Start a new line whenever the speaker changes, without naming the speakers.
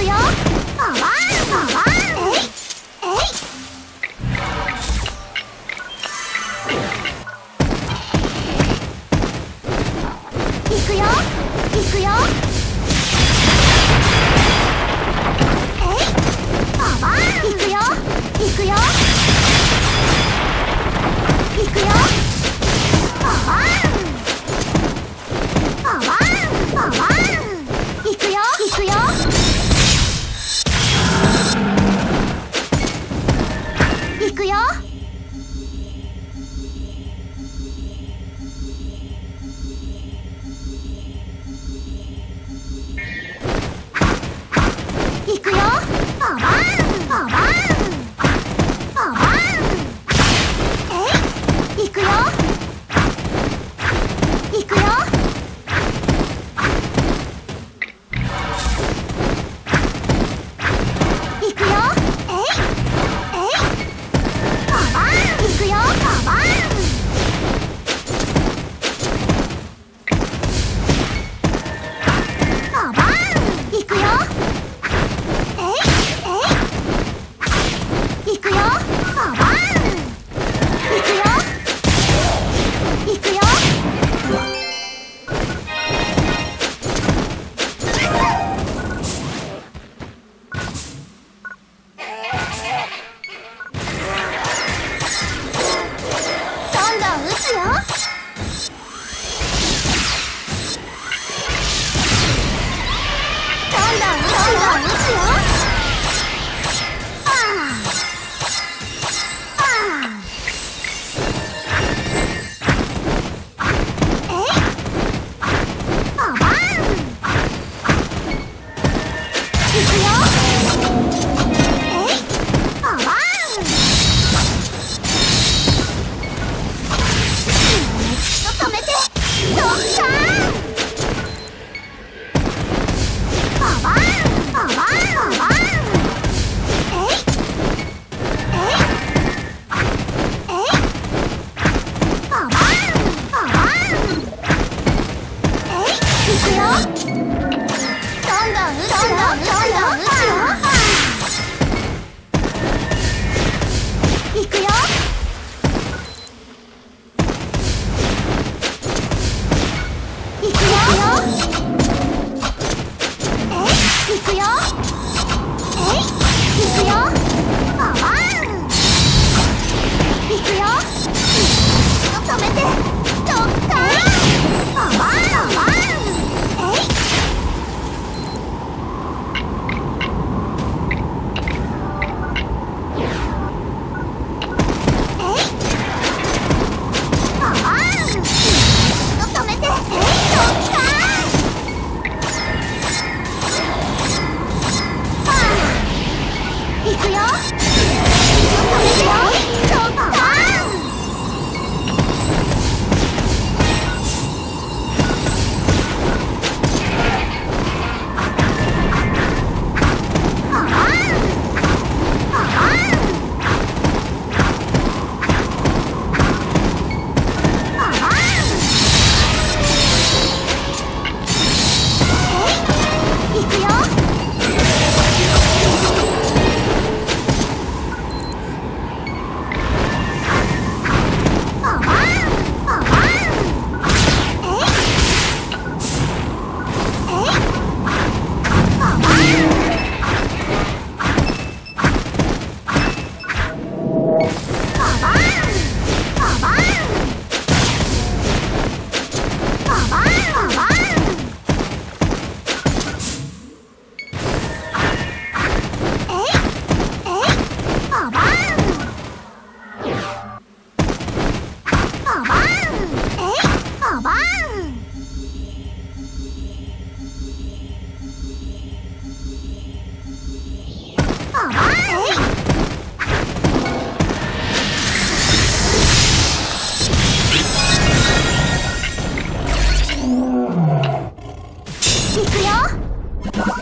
くよ。you